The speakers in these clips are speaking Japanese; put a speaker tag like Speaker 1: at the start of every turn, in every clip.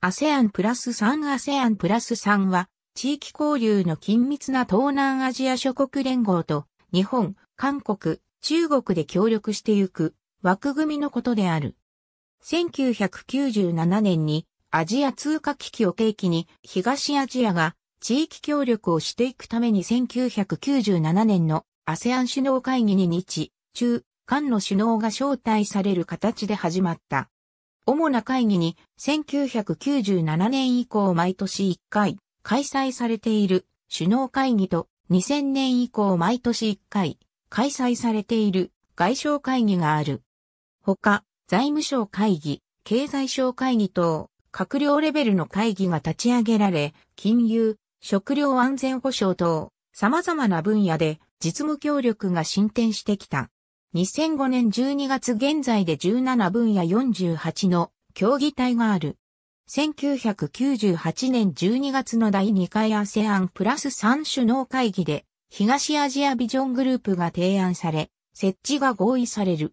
Speaker 1: ASEAN プラス 3ASEAN プラス3は、地域交流の緊密な東南アジア諸国連合と、日本、韓国、中国で協力してゆく枠組みのことである。1997年にアジア通貨危機を契機に東アジアが地域協力をしていくために1997年の ASEAN 首脳会議に日、中、韓の首脳が招待される形で始まった。主な会議に1997年以降毎年1回開催されている首脳会議と2000年以降毎年1回開催されている外相会議がある。他、財務省会議、経済省会議等、閣僚レベルの会議が立ち上げられ、金融、食料安全保障等、様々な分野で実務協力が進展してきた。2005年12月現在で17分野48の協議体がある。1998年12月の第2回 ASEAN プラス3首脳会議で東アジアビジョングループが提案され、設置が合意される。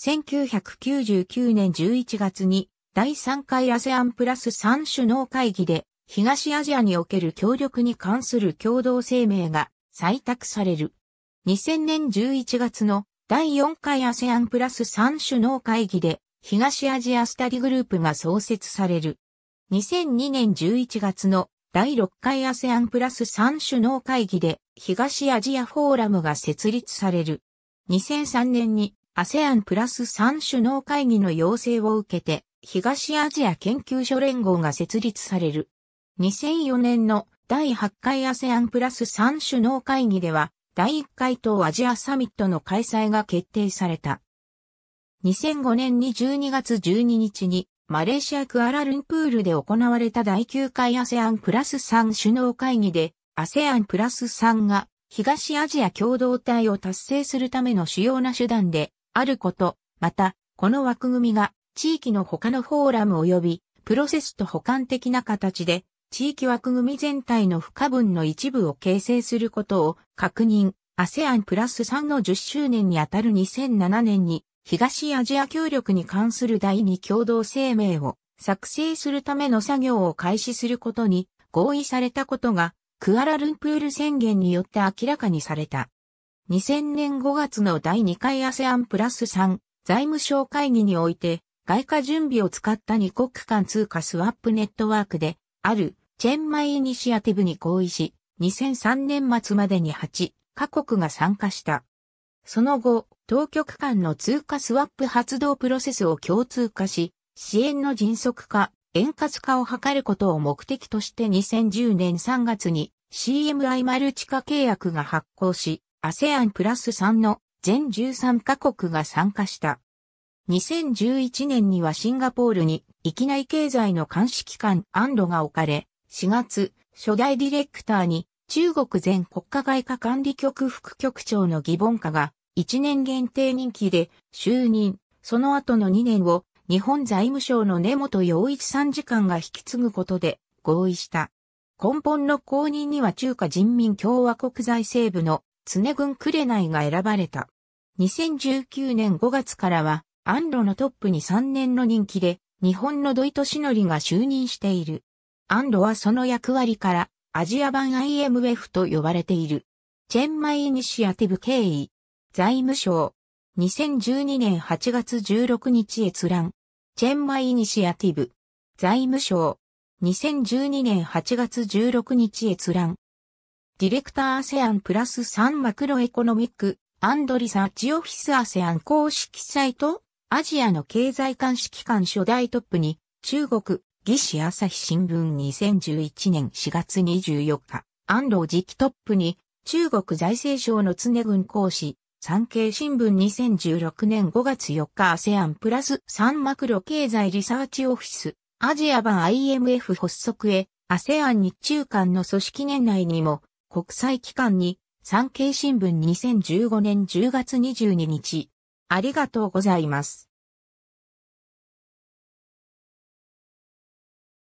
Speaker 1: 1999年11月に第3回 ASEAN プラス3首脳会議で東アジアにおける協力に関する共同声明が採択される。2000年11月の第4回 ASEAN プラス3首脳会議で東アジアスタディグループが創設される。2002年11月の第6回 ASEAN プラス3首脳会議で東アジアフォーラムが設立される。2003年に ASEAN プラス3首脳会議の要請を受けて東アジア研究所連合が設立される。2004年の第8回 ASEAN プラス3首脳会議では第1回東アジアサミットの開催が決定された。2005年に12月12日にマレーシアクアラルンプールで行われた第9回 ASEAN プラス3首脳会議で ASEAN プラス3が東アジア共同体を達成するための主要な手段であること、また、この枠組みが地域の他のフォーラム及びプロセスと補完的な形で地域枠組み全体の不可分の一部を形成することを確認、ASEAN プラス3の10周年にあたる2007年に東アジア協力に関する第2共同声明を作成するための作業を開始することに合意されたことがクアラルンプール宣言によって明らかにされた。2000年5月の第2回 ASEAN プラス3財務省会議において外貨準備を使った2国間通貨スワップネットワークであるチェンマイイニシアティブに合意し、2003年末までに8カ国が参加した。その後、当局間の通貨スワップ発動プロセスを共通化し、支援の迅速化、円滑化を図ることを目的として2010年3月に CMI マルチ化契約が発行し、ASEAN プラス3の全13カ国が参加した。2011年にはシンガポールに域内経済の監視機関アンロが置かれ、4月、初代ディレクターに中国全国家外貨管理局副局長のギボンカが1年限定任期で就任、その後の2年を日本財務省の根本洋一参事官が引き継ぐことで合意した。根本の後任には中華人民共和国財政部の常軍紅が選ばれた。2019年5月からは、安路のトップに3年の任期で、日本の土井敏則が就任している。安路はその役割から、アジア版 IMF と呼ばれている。チェンマイイニシアティブ経緯。財務省。2012年8月16日閲覧。チェンマイイニシアティブ。財務省。2012年8月16日閲覧。Director ASEAN Plus 3 Macroeconomic and Research Office ASEAN 公式サイトアジアの経済監視機関初代トップに中国、魏氏朝日新聞2011年4月24日、 AMRO 次期トップに中国財政省の常軍紅氏、産経新聞2016年5月4日 ASEAN プラス3マクロ経済リサーチオフィスアジア版 IMF 発足へ ASEAN 日中韓の組織年内にも国際機関に産経新聞2015年10月22日。ありがとうございます。